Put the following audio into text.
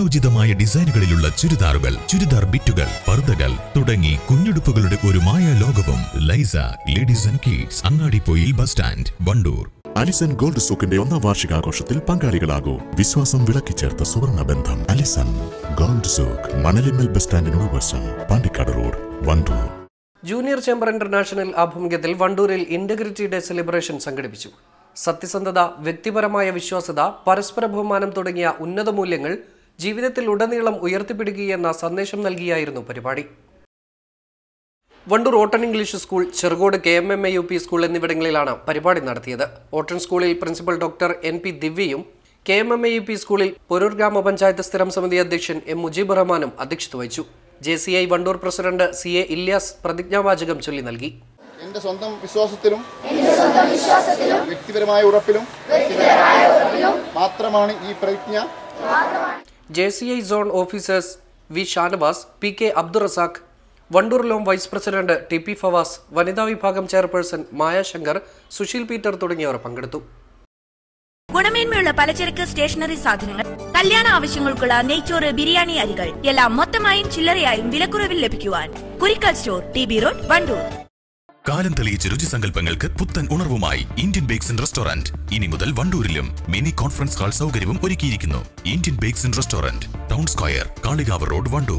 കാലോചിതമായ ഡിസൈനുകളിലുള്ള ചുരിദാറുകൾ ചുരിദാർ ബിറ്റുകൾ പർദ്ദകൾ തുടങ്ങി കുഞ്ഞുടുപ്പുകളുടെ ഒരു മായ ലോകവും ലൈസ ladies and kids Angadippoyil bus stand Wandoor. Alison gold സൂക്കിന്റെ ഒന്നാം വാർഷികാഘോഷത്തിൽ പങ്കാളികളാകൂ. വിശ്വാസം വിളക്കി ചേർത്ത സുവർണ ബന്ധം. Alison gold souk Manalimmal bus സ്റ്റാൻഡിനോട് വശം. Pandikkad road Wandoor. Junior chamber international ആഭിമുഖ്യത്തിൽ വണ്ടൂരിൽ ഇന്റഗ്രിറ്റി ഡേ സെലിബ്രേഷൻ സംഘടിപ്പിച്ചു. സത്യസന്ധത വ്യക്തിപരമായ വിശ്വാസത പരസ്പര ബഹുമാനം തുടങ്ങിയ ഉന്നത മൂല്യങ്ങൾ ജീവിതത്തിൽ ഉടനീളം ഉയർത്തിപ്പിടിക്കുകയെന്ന സന്ദേശം നൽകിയായിരുന്നു പരിപാടി. Wandoor ഓട്ടൺ English school Cherukode K M M A U P school എന്നിവിടങ്ങളിലാണ് പരിപാടി നടത്തിയത്. ഓട്ടൺ സ്കൂളിൽ principal doctor N P ദിവ്യയും K M M A U P സ്കൂളിൽ പൊരൂർ ഗ്രാമപഞ്ചായത്ത് സ്ഥിരം സമിതി അധ്യക്ഷൻ എം മുജീബ് റഹ്മാനും അധ്യക്ഷത വഹിച്ചു. J C I Wandoor president C A Ilyas പ്രതിജ്ഞാവാചകം ചൊല്ലി നൽകി. എന്റെ സ്വന്തം വിശ്വാസത്തിലും വ്യക്തിപരമായ ഉറപ്പിലും മാത്രമാണ് ഈ പ്രതിജ്ഞ. J C I zone officers V Shanavas P K Abdurazak Wandoor LOM vice president T P Fawas വനിതാ വിഭാഗം ചെയർപേഴ്സൺ മായ ശങ്കർ സുശീൽ പീറ്റർ തുടങ്ങിയവർ പങ്കെടുത്തു. ഗുണമേന്മയുള്ള പലചരക്ക് സ്റ്റേഷനറി സാധനങ്ങൾ കല്യാണ ആവശ്യങ്ങൾക്കുള്ള നെയ്ച്ചോറ് ബിരിയാണി അരികൾ എല്ലാം മൊത്തമായും ചില്ലറയായും വിലക്കുറവിൽ ലഭിക്കുവാൻ Kurikkal store T B road Wandoor കാലം തെളിയിച്ച രുചി രുചിസങ്കല്പങ്ങൾക്ക് പുത്തൻ ഉണർവുമായി ഇന്ത്യൻ ബേക്സ് ആൻഡ് റെസ്റ്റോറന്റ് ഇനി മുതൽ വണ്ടൂരിലും മിനി കോൺഫറൻസ് ഹാൾ സൗകര്യവും ഒരുക്കിയിരിക്കുന്നു. Indian bakes and restaurant town square Kalikavu road Wandoor.